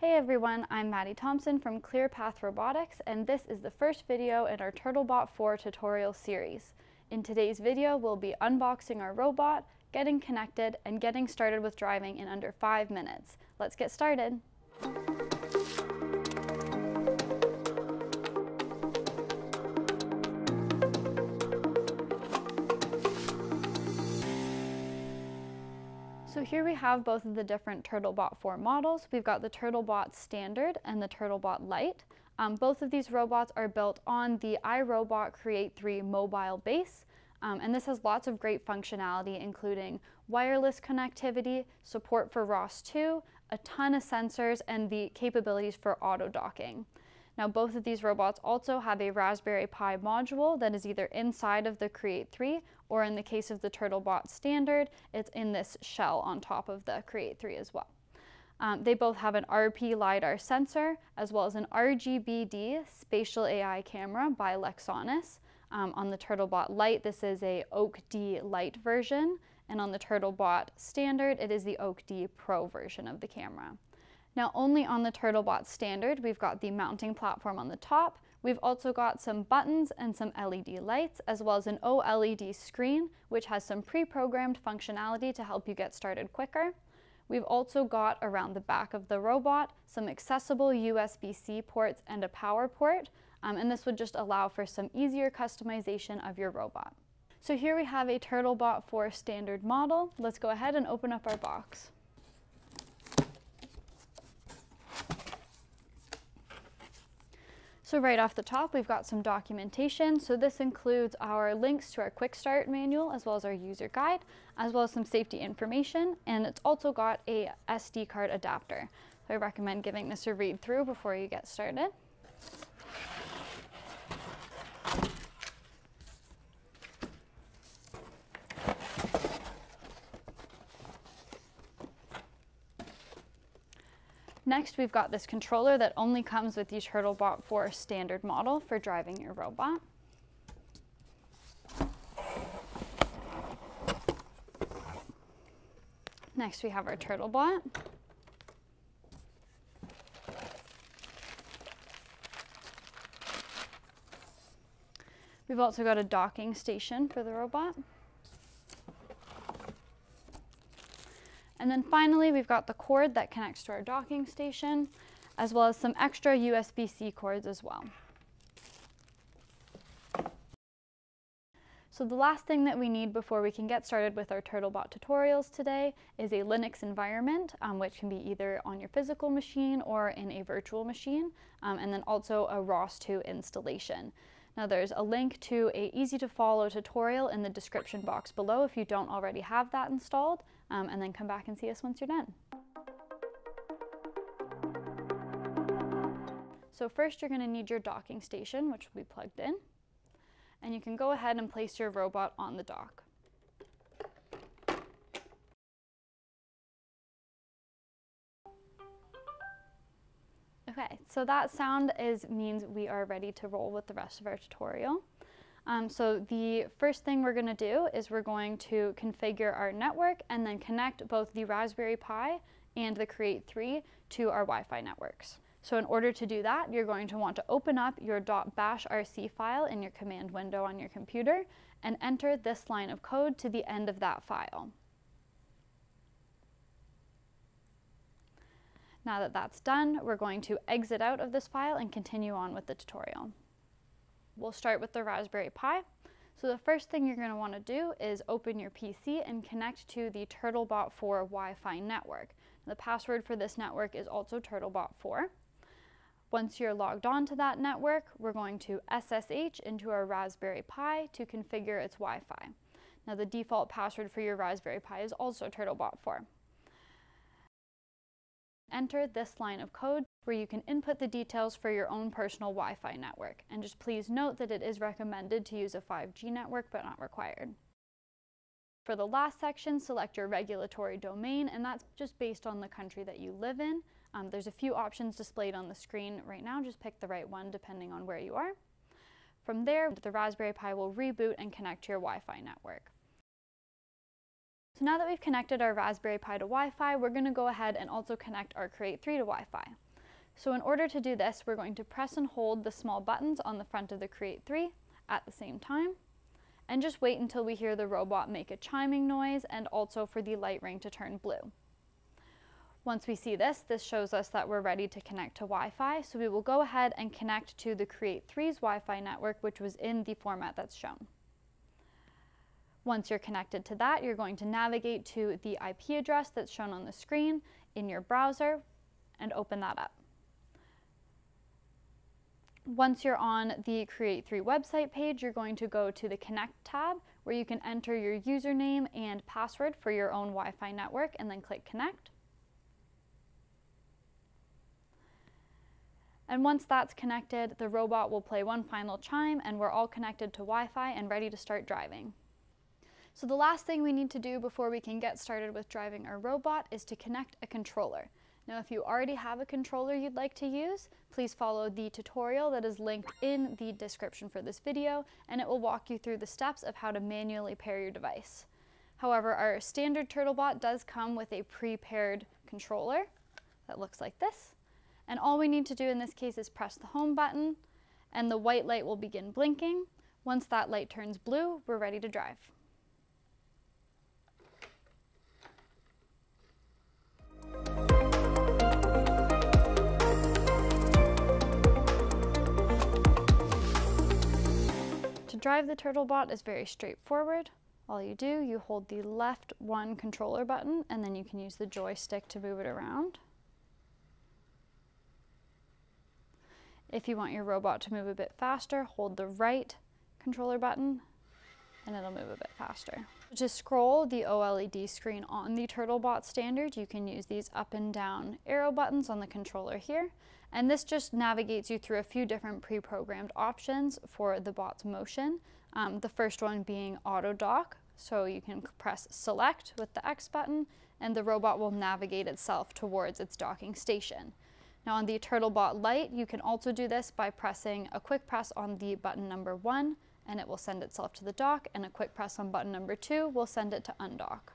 Hey everyone, I'm Maddie Thompson from ClearPath Robotics and this is the first video in our Turtlebot 4 tutorial series. In today's video, we'll be unboxing our robot, getting connected, and getting started with driving in under five minutes. Let's get started. Here we have both of the different Turtlebot 4 models. We've got the Turtlebot Standard and the Turtlebot Lite. Um, both of these robots are built on the iRobot Create 3 mobile base, um, and this has lots of great functionality, including wireless connectivity, support for ROS2, a ton of sensors, and the capabilities for auto docking. Now both of these robots also have a Raspberry Pi module that is either inside of the Create 3 or in the case of the Turtlebot standard, it's in this shell on top of the Create 3 as well. Um, they both have an RP LiDAR sensor as well as an RGBD spatial AI camera by Luxonis. Um, on the Turtlebot Lite, this is a Oak D Lite version, and on the Turtlebot Standard, it is the Oak D Pro version of the camera. Now only on the Turtlebot standard, we've got the mounting platform on the top. We've also got some buttons and some LED lights, as well as an OLED screen, which has some pre-programmed functionality to help you get started quicker. We've also got around the back of the robot some accessible USB-C ports and a power port, um, and this would just allow for some easier customization of your robot. So here we have a Turtlebot 4 standard model. Let's go ahead and open up our box. So right off the top, we've got some documentation. So this includes our links to our quick start manual, as well as our user guide, as well as some safety information. And it's also got a SD card adapter. So I recommend giving this a read through before you get started. Next, we've got this controller that only comes with the Turtlebot 4 standard model for driving your robot. Next, we have our Turtlebot. We've also got a docking station for the robot. And then finally, we've got the cord that connects to our docking station, as well as some extra USB-C cords as well. So the last thing that we need before we can get started with our Turtlebot tutorials today is a Linux environment, um, which can be either on your physical machine or in a virtual machine, um, and then also a ROS2 installation. Now there's a link to a easy to follow tutorial in the description box below if you don't already have that installed, um, and then come back and see us once you're done. So first you're going to need your docking station, which will be plugged in. And you can go ahead and place your robot on the dock. Okay, so that sound is means we are ready to roll with the rest of our tutorial. Um, so the first thing we're going to do is we're going to configure our network and then connect both the Raspberry Pi and the Create 3 to our Wi-Fi networks. So in order to do that, you're going to want to open up your .bashrc file in your command window on your computer and enter this line of code to the end of that file. Now that that's done, we're going to exit out of this file and continue on with the tutorial. We'll start with the Raspberry Pi. So the first thing you're going to want to do is open your PC and connect to the Turtlebot 4 Wi-Fi network. The password for this network is also Turtlebot 4. Once you're logged on to that network, we're going to SSH into our Raspberry Pi to configure its Wi-Fi. Now the default password for your Raspberry Pi is also Turtlebot 4. Enter this line of code where you can input the details for your own personal Wi-Fi network. And just please note that it is recommended to use a 5G network, but not required. For the last section, select your regulatory domain, and that's just based on the country that you live in. Um, there's a few options displayed on the screen right now, just pick the right one depending on where you are. From there, the Raspberry Pi will reboot and connect to your Wi-Fi network. So now that we've connected our Raspberry Pi to Wi-Fi, we're going to go ahead and also connect our Create 3 to Wi-Fi. So in order to do this, we're going to press and hold the small buttons on the front of the Create 3 at the same time, and just wait until we hear the robot make a chiming noise and also for the light ring to turn blue. Once we see this, this shows us that we're ready to connect to Wi-Fi, so we will go ahead and connect to the Create 3's Wi-Fi network, which was in the format that's shown. Once you're connected to that, you're going to navigate to the IP address that's shown on the screen in your browser and open that up. Once you're on the Create 3 website page, you're going to go to the Connect tab where you can enter your username and password for your own Wi-Fi network and then click Connect. And once that's connected, the robot will play one final chime and we're all connected to Wi-Fi and ready to start driving. So the last thing we need to do before we can get started with driving our robot is to connect a controller. Now if you already have a controller you'd like to use, please follow the tutorial that is linked in the description for this video and it will walk you through the steps of how to manually pair your device. However, our standard TurtleBot does come with a pre-paired controller that looks like this. And all we need to do in this case is press the home button and the white light will begin blinking. Once that light turns blue, we're ready to drive. Drive the TurtleBot is very straightforward. All you do, you hold the left one controller button and then you can use the joystick to move it around. If you want your robot to move a bit faster, hold the right controller button and it'll move a bit faster. To scroll the OLED screen on the TurtleBot standard, you can use these up and down arrow buttons on the controller here. And this just navigates you through a few different pre-programmed options for the bot's motion. Um, the first one being auto dock. So you can press select with the X button and the robot will navigate itself towards its docking station. Now on the TurtleBot Lite, you can also do this by pressing a quick press on the button number one and it will send itself to the dock and a quick press on button number two will send it to undock.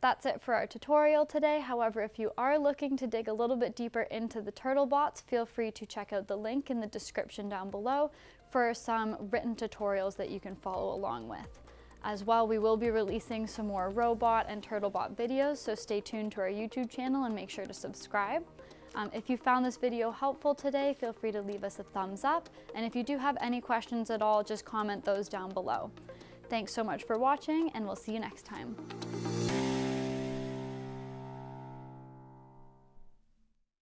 That's it for our tutorial today. However, if you are looking to dig a little bit deeper into the TurtleBots, feel free to check out the link in the description down below for some written tutorials that you can follow along with. As well, we will be releasing some more robot and TurtleBot videos, so stay tuned to our YouTube channel and make sure to subscribe. Um, if you found this video helpful today, feel free to leave us a thumbs up. And if you do have any questions at all, just comment those down below. Thanks so much for watching and we'll see you next time.